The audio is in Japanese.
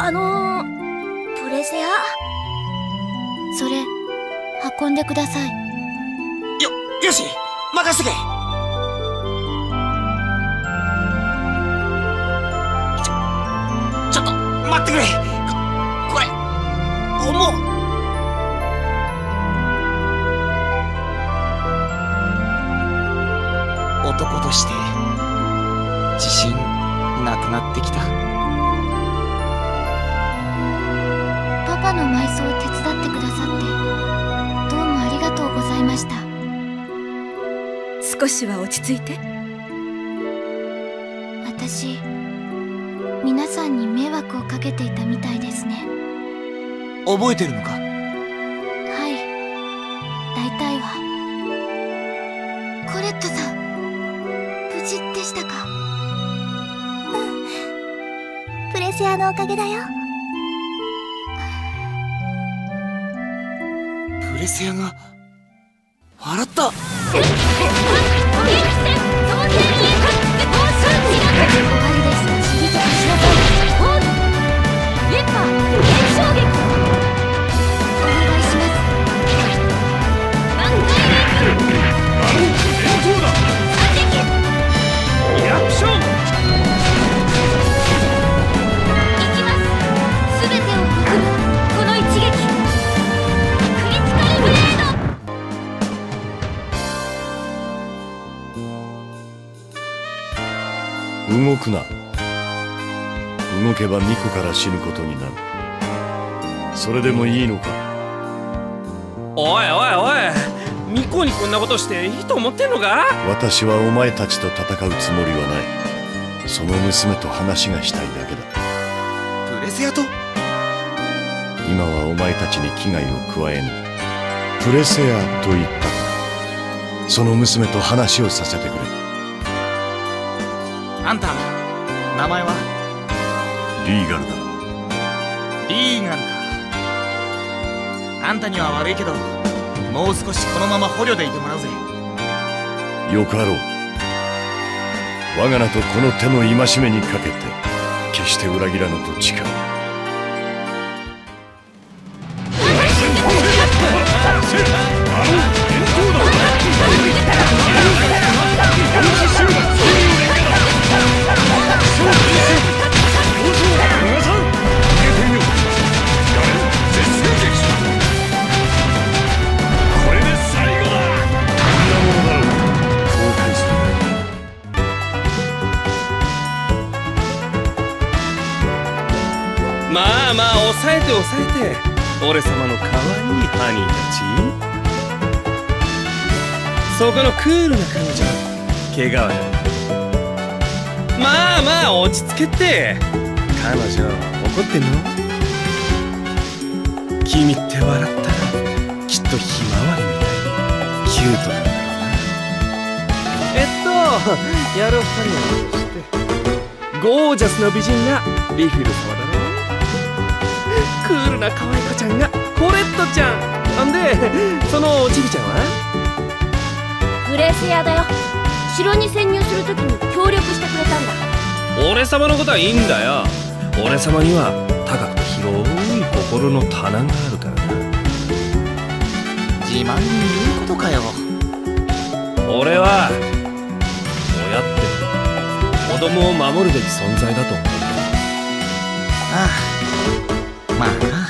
あのプレセアそれ運んでください。よよし任せてけ。ちょちょっと待ってくれ。ここれ重っ。男として自信なくなってきたの埋葬を手伝ってくださってどうもありがとうございました。少しは落ち着いて。私皆さんに迷惑をかけていたみたいですね。覚えてるのか？はい。大体は。コレットさん無事でしたか？うんプレセアのおかげだよレセアが笑った。動くな。動けば巫女から死ぬことになる。それでもいいのか？おいおいおい巫女にこんなことしていいと思ってんのか？私はお前たちと戦うつもりはない。その娘と話がしたいだけだ。プレセアと？今はお前たちに危害を加えぬ。プレセアと言った。その娘と話をさせてくれあんた名前は？リーガルだ。リーガルか。あんたには悪いけどもう少しこのまま捕虜でいてもらうぜ。よかろう。我が名とこの手の戒めにかけて決して裏切らぬと誓うまあまあ抑えて抑えて俺様の可愛いハニーたちそこのクールな彼女毛皮だまあまあ落ち着けって。彼女怒ってんの。君って笑ったらきっとひまわりみたい。にキュート。なんだろうなえっとやる二人のことして。ゴージャスな美人がリフィル様だ。クールな可愛い子ちゃんがコレットちゃん。んでそのおちびちゃんは？プレセアだよ。城に潜入するときに協力してくれたんだ。俺様のことはいいんだよ。俺様には高くて広い心の棚があるからな。自慢に言うことかよ。俺は親って子供を守るべき存在だと思うああ มาก